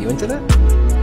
You into that?